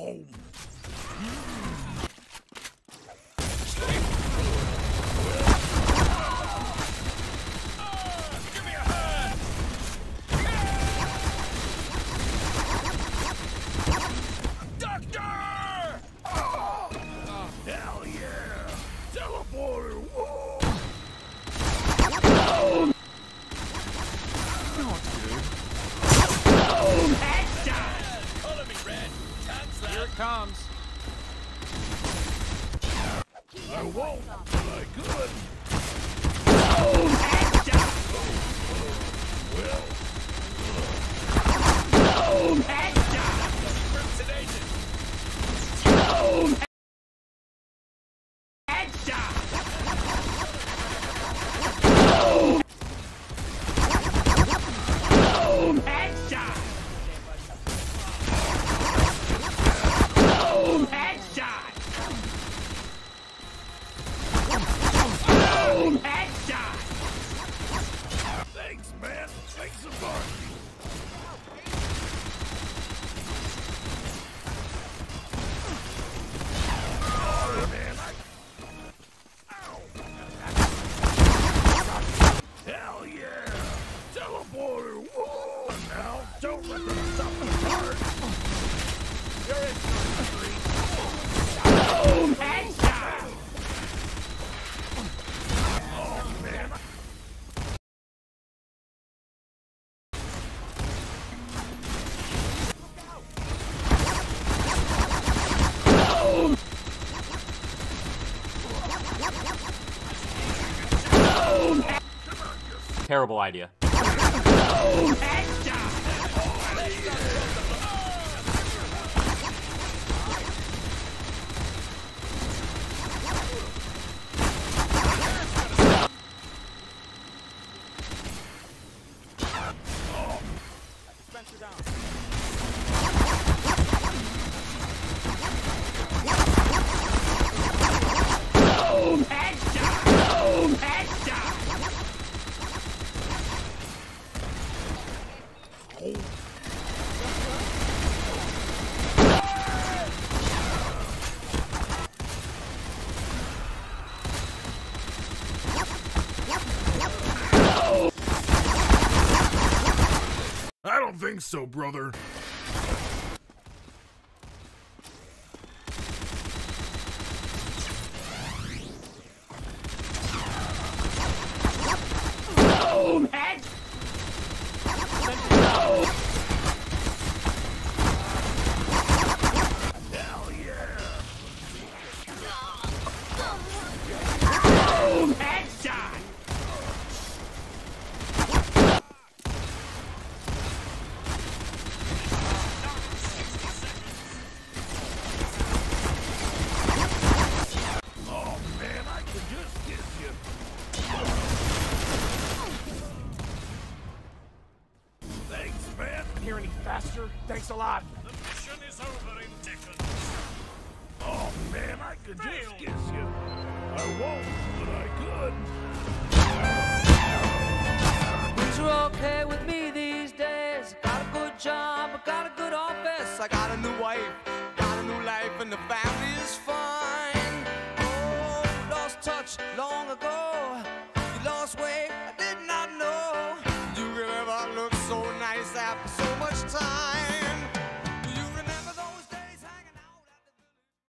home. I won't, but I could. Sedation. Terrible idea. I don't think so, brother. Any? Thanks a lot. The mission is over in seconds. Oh man, I could just kiss you. I won't, but I could. Things are okay with me these days. Got a good job, I got a good office. I got a new wife, got a new life, and the family is fine. Oh, you lost touch long